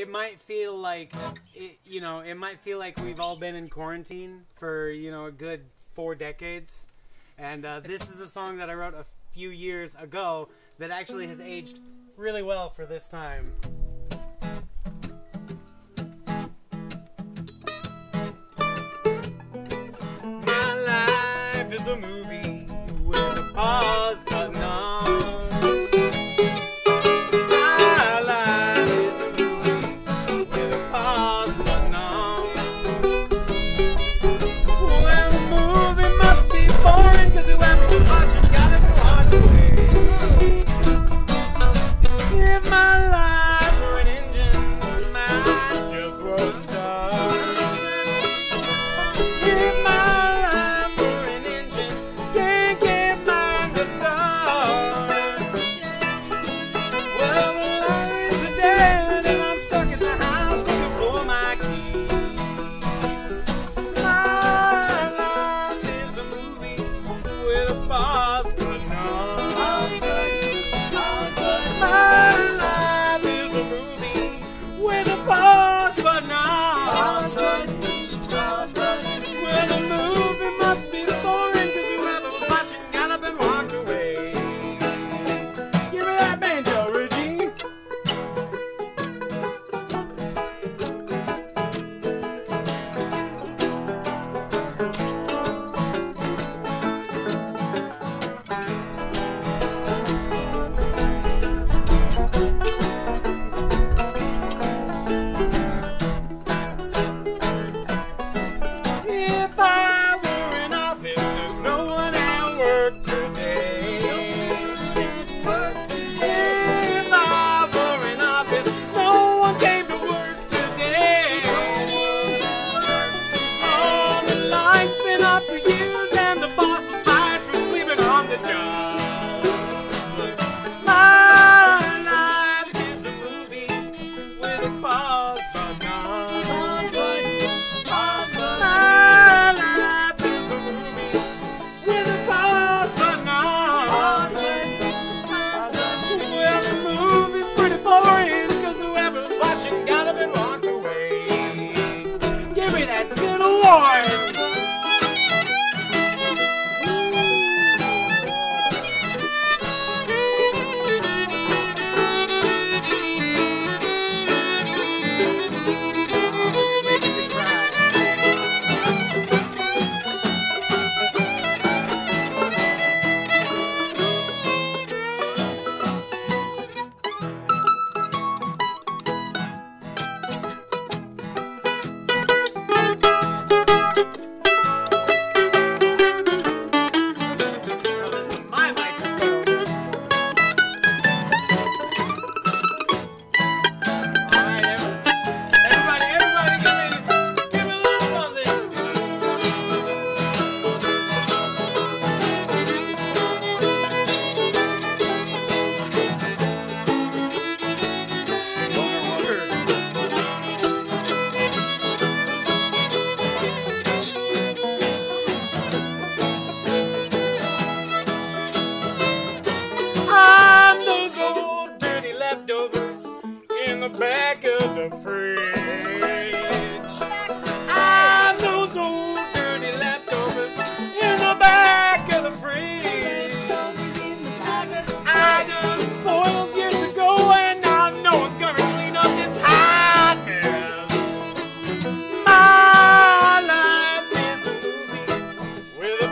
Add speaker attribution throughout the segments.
Speaker 1: it might feel like it, you know it might feel like we've all been in quarantine for you know a good four decades. And uh, this is a song that i wrote a few years ago that actually has aged really well for this time. My life is a movie.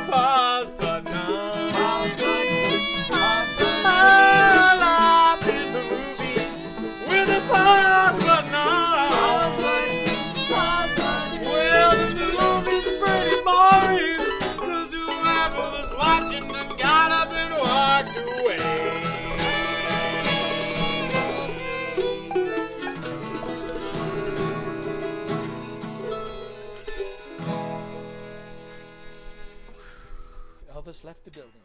Speaker 1: apart.
Speaker 2: us left the building.